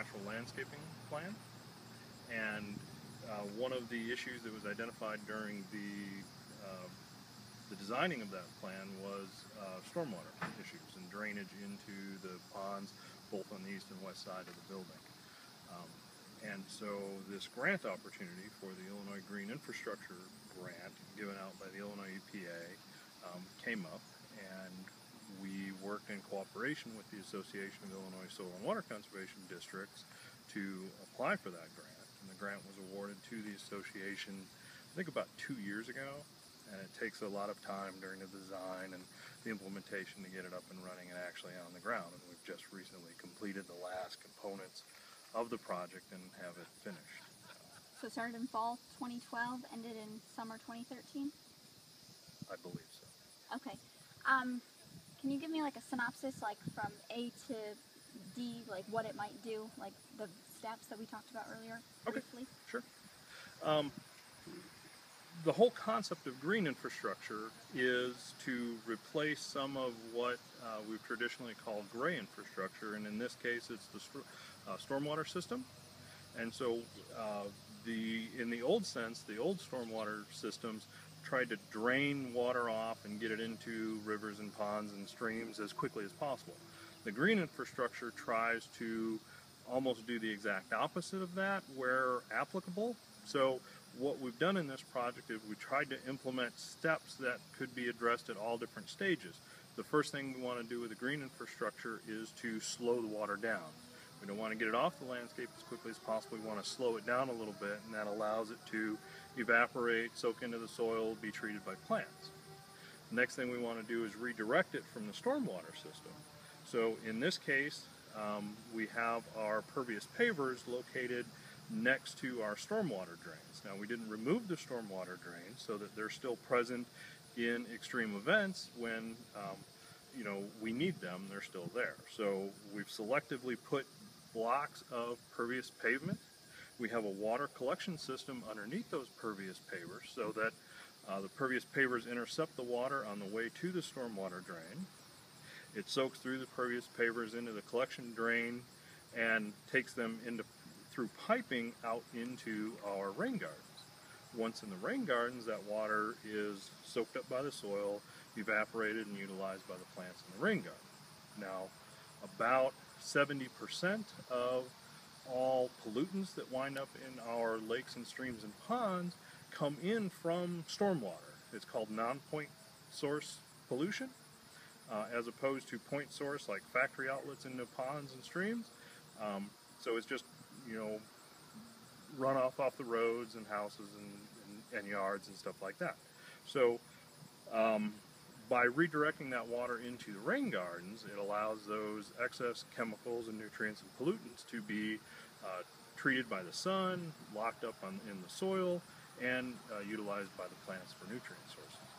natural landscaping plan. And uh, one of the issues that was identified during the uh, the designing of that plan was uh, stormwater issues and drainage into the ponds, both on the east and west side of the building. Um, and so this grant opportunity for the Illinois Green Infrastructure Grant, given out by the Illinois EPA, um, came up, and we worked in cooperation with the Association of Illinois Soil and Water Conservation Districts to apply for that grant. And the grant was awarded to the association, I think about two years ago, and it takes a lot of time during the design and the implementation to get it up and running and actually on the ground. And we've just recently completed the last components of the project and have it finished. So it started in fall 2012, ended in summer 2013? I believe so. Okay. Um, can you give me like a synopsis, like from A to D, like what it might do, like the steps that we talked about earlier, Okay. briefly? Sure. Um, the whole concept of green infrastructure is to replace some of what uh, we've traditionally called gray infrastructure, and in this case, it's the st- uh, stormwater system. And so, uh, the in the old sense, the old stormwater systems tried to drain water off and get it into rivers and ponds and streams as quickly as possible. The green infrastructure tries to almost do the exact opposite of that where applicable. So what we've done in this project is we tried to implement steps that could be addressed at all different stages. The first thing we want to do with the green infrastructure is to slow the water down. We don't want to get it off the landscape as quickly as possible. We want to slow it down a little bit, and that allows it to evaporate, soak into the soil, be treated by plants. The next thing we want to do is redirect it from the stormwater system. So in this case, um, we have our pervious pavers located next to our stormwater drains. Now we didn't remove the stormwater drains so that they're still present in extreme events when um, you know we need them. They're still there. So we've selectively put blocks of pervious pavement. We have a water collection system underneath those pervious pavers so that uh, the pervious pavers intercept the water on the way to the stormwater drain. It soaks through the pervious pavers into the collection drain and takes them into through piping out into our rain gardens. Once in the rain gardens, that water is soaked up by the soil, evaporated, and utilized by the plants in the rain garden. Now, about 70% of all pollutants that wind up in our lakes and streams and ponds come in from stormwater. It's called non-point source pollution, uh, as opposed to point source like factory outlets into ponds and streams. Um, so it's just, you know, runoff off the roads and houses and, and, and yards and stuff like that. So um, by redirecting that water into the rain gardens, it allows those excess chemicals and nutrients and pollutants to be uh, treated by the sun, locked up on, in the soil, and uh, utilized by the plants for nutrient sources.